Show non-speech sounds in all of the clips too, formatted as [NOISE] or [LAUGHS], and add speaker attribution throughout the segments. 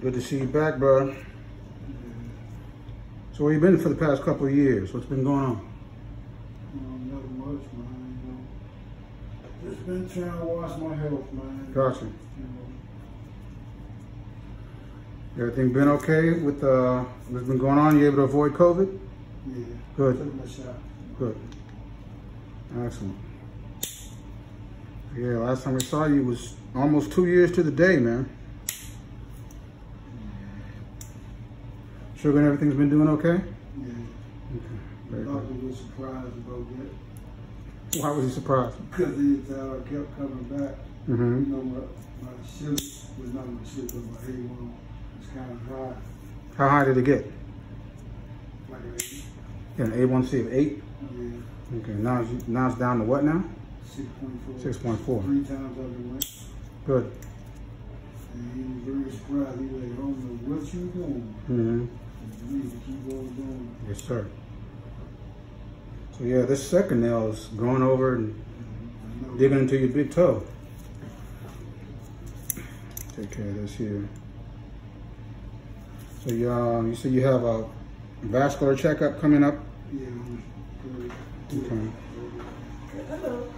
Speaker 1: good to see you back, bro. So where you been for the past couple of years? What's been going on?
Speaker 2: Um, nothing much, man. You know, just been trying to watch my health, man.
Speaker 1: Gotcha.
Speaker 2: You know,
Speaker 1: Everything been okay with uh, what's been going on? You able to avoid COVID?
Speaker 2: yeah.
Speaker 1: Good.
Speaker 2: Took my shot.
Speaker 1: Good. Excellent. Yeah, last time we saw you was almost two years to the day, man. Sugar and everything's been doing okay?
Speaker 2: Yeah.
Speaker 1: Okay. Very
Speaker 2: Doctor was surprised about that
Speaker 1: Why was he surprised?
Speaker 2: because he uh, kept coming back.
Speaker 1: Mm-hmm.
Speaker 2: You know, my, my sugar was not my sugar, but my A1 was kind of high.
Speaker 1: How high did it get?
Speaker 2: Like an eight.
Speaker 1: Yeah, an A1C of eight.
Speaker 2: Yeah.
Speaker 1: Okay, now it's, now it's down to what now?
Speaker 2: 6.4.
Speaker 1: 6.4.
Speaker 2: Three times I've been went.
Speaker 1: Good.
Speaker 2: And he was very surprised. He was like, I don't know what you doing.
Speaker 1: Mm-hmm.
Speaker 2: You need to keep on doing
Speaker 1: Yes, sir. So yeah, this second nail is going over and
Speaker 2: it. I know.
Speaker 1: digging into your big toe. Take care of this here. So you, um, you said you have a vascular checkup coming up?
Speaker 2: Yeah,
Speaker 1: Okay.
Speaker 2: Hello.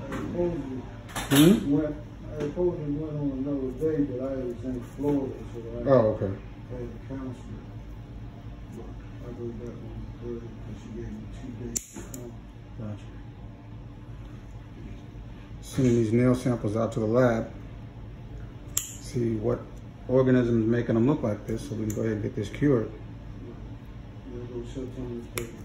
Speaker 2: I told you,
Speaker 1: Hmm?
Speaker 2: went, I told you went on another day, but I was in Florida, so I
Speaker 1: Oh, okay.
Speaker 2: had a counselor. But I go back on Thursday, because she gave me two days to come.
Speaker 1: Gotcha. Sending these nail samples out to the lab. See what organism is making them look like this so we can go ahead and get this cured.
Speaker 2: Yeah, go shut down this paper.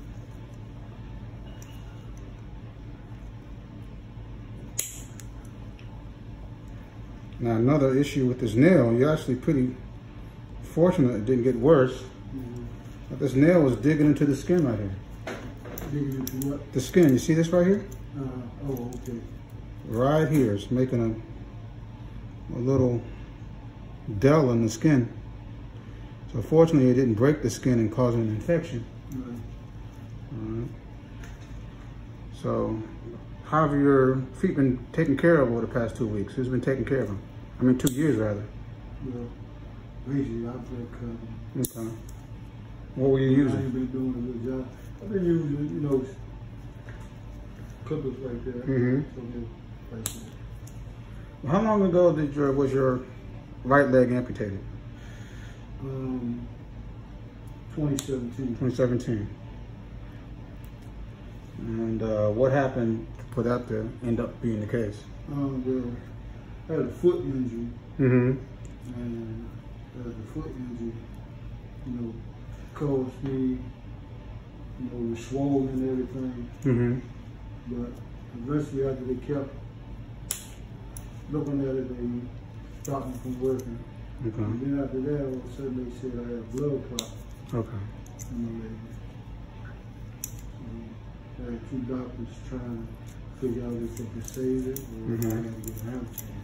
Speaker 1: Now another issue with this nail, you're actually pretty fortunate it didn't get worse.
Speaker 2: Mhm.
Speaker 1: But this nail was digging into the skin right here.
Speaker 2: Digging into what?
Speaker 1: The skin, you see this right here?
Speaker 2: Uh, oh, okay.
Speaker 1: Right here, it's making a, a little dell in the skin. So fortunately it didn't break the skin and cause an infection.
Speaker 2: Right.
Speaker 1: Alright. So, how have your feet been taken care of over the past two weeks? Who's been taking care of them? I mean, two years rather.
Speaker 2: Well, basically, I've been cutting.
Speaker 1: Okay. What were you using?
Speaker 2: been doing a good job. I've been using, you know, clippers right there.
Speaker 1: Mhm.
Speaker 2: So they're.
Speaker 1: How long ago did your was your right leg amputated?
Speaker 2: Um, 2017.
Speaker 1: 2017. And uh, what happened for that to end up being the case?
Speaker 2: Um, well, I had a foot injury,
Speaker 1: Mm-hmm.
Speaker 2: and uh, the foot injury, you know, caused me, you know, was swollen and everything.
Speaker 1: Mm-hmm.
Speaker 2: But eventually, after they kept looking at it, they stopped me from working. And then after that, all of a sudden, they said I had a blood clot
Speaker 1: Okay.
Speaker 2: in my leg. So I had two doctors trying to figure out if they could save it or if I
Speaker 1: Mhm.
Speaker 2: had to get amputated.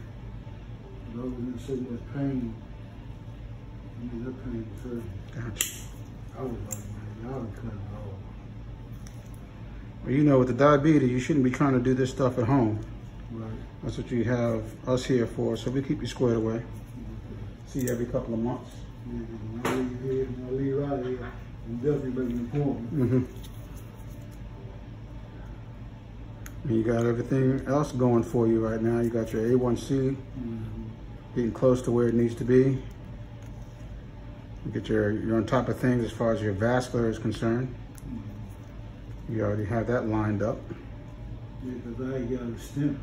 Speaker 2: But I was in so pain. I mean, that pain was hurting.
Speaker 1: Gotcha.
Speaker 2: I was like, man, y'all done cut it off.
Speaker 1: Well, you know, with the diabetes, you shouldn't be trying to do this stuff at home.
Speaker 2: Right.
Speaker 1: That's what you have us here for. So we keep you squared away.
Speaker 2: Okay.
Speaker 1: See you every couple of months.
Speaker 2: Yeah, when I leave here, when I leave out here, I'm definitely making an appointment.
Speaker 1: Mm-hmm. And you got everything else going for you right now. You got your A1C
Speaker 2: Mhm.
Speaker 1: Getting close to where it needs to be. You get your you're on top of things as far as your vascular is concerned. You already have that lined up.
Speaker 2: Yeah, because I got a stent.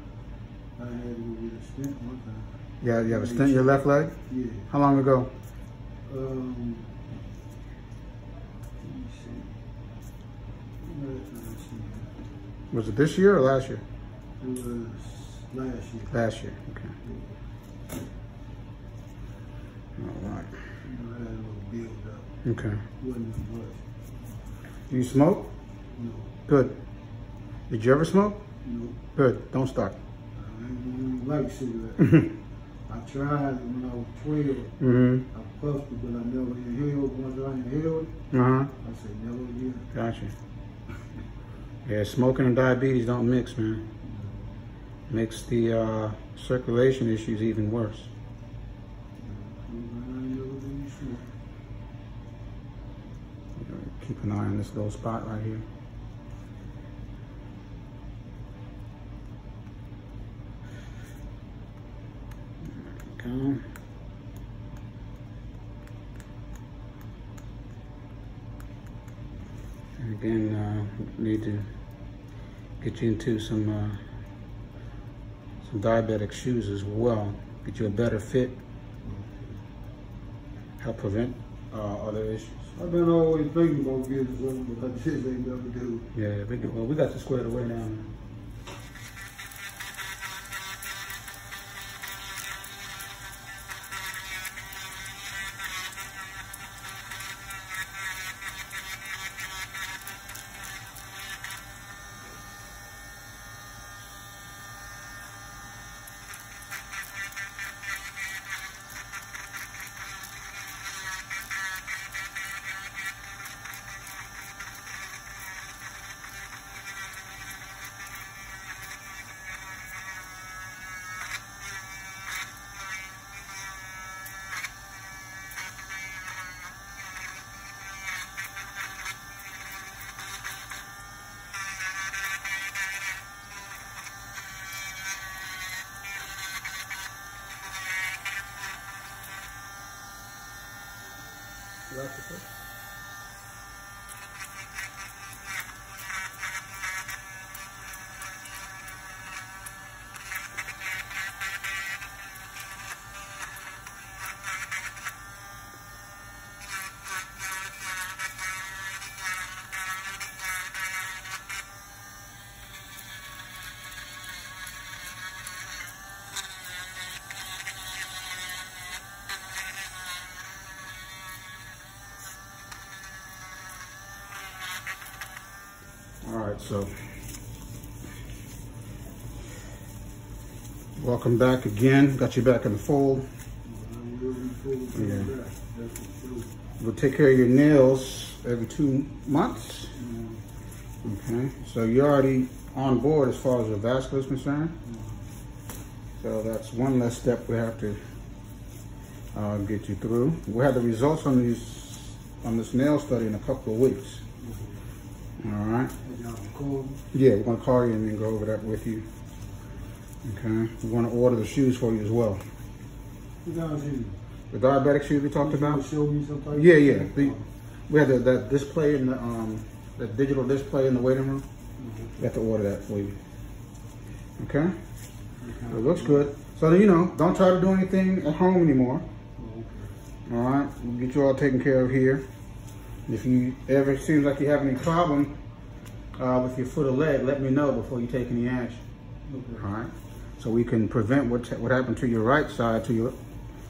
Speaker 2: I had to get a stent one time.
Speaker 1: Yeah, you have a stent in your left leg.
Speaker 2: Yeah.
Speaker 1: How long ago?
Speaker 2: Um, let me see. What did see?
Speaker 1: Was it this year or last year?
Speaker 2: It was last year.
Speaker 1: Last year. Okay. All right.
Speaker 2: You know, I had a little build up.
Speaker 1: Okay.
Speaker 2: Wasn't much.
Speaker 1: Do you smoke?
Speaker 2: No,
Speaker 1: Good. Did you ever smoke?
Speaker 2: no.
Speaker 1: Good. Don't start.
Speaker 2: I even like cigarettes.
Speaker 1: mm-hmm.
Speaker 2: I tried when I was 12. I puffed it, but I never inhaled. Once I inhaled
Speaker 1: Uh huh.
Speaker 2: I said never again.
Speaker 1: Gotcha. Yeah, smoking and diabetes don't mix, man. Makes the uh, circulation issues even worse. An eye on this little spot right here. There. And again, uh, need to get you into some uh, some diabetic shoes as well. Get you a better fit. Help prevent uh, other issues.
Speaker 2: I've been always thinking about getting something, but I just ain't never do.
Speaker 1: Yeah, we, well, we got you squared away now. Gracias. All right, so welcome back again. Got you back in the fold. Yeah. We'll take care of your nails every two months. Okay, so you're already on board as far as your vascular is concerned. So that's one less step we have to uh, get you through. We'll have the results on these on this nail study in a couple of weeks. All right. Yeah, we're gonna call you and then go over that with you. Okay. We want to order the shoes for you as well. The diabetic shoes we talked about. Yeah, yeah. The, we had the, that display in the um, the digital display in the waiting room. We have to order that for you. Okay. It looks good. So you know, don't try to do anything at home anymore. All right. We'll get you all taken care of here. If you ever seems like you have any problem uh, with your foot or leg, let me know before you take any action.
Speaker 2: Okay.
Speaker 1: All right. So we can prevent what what happened to your right side to your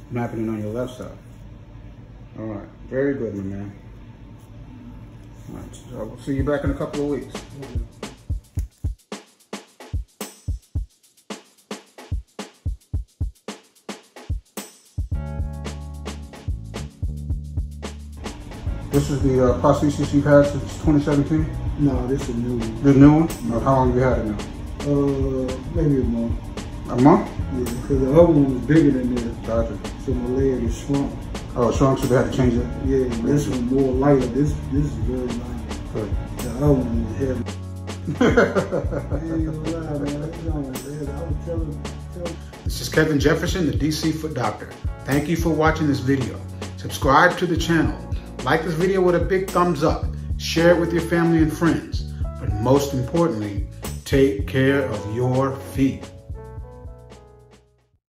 Speaker 1: from happening on your left side. All right. Very good, my man. All right. So we'll see you back in a couple of weeks. This is the uh, prosthesis you've had since 2017?
Speaker 2: No, this is a new one.
Speaker 1: The new one? Or how long have you had it now?
Speaker 2: Uh, maybe a month.
Speaker 1: A month?
Speaker 2: Yeah, because the other one was bigger than this,
Speaker 1: Gotcha.
Speaker 2: so my leg is shrunk.
Speaker 1: Oh, shrunk, so they had to change it?
Speaker 2: Yeah, this one more lighter. This this is very light.
Speaker 1: Good.
Speaker 2: The other one was heavy. [LAUGHS] I ain't gonna lie, man. That's wrong, man. I was telling, telling
Speaker 1: This is Kevin Jefferson, the DC Foot Doctor. Thank you for watching this video. Subscribe to the channel. Like this video with a big thumbs up. Share it with your family and friends. But most importantly, take care of your feet.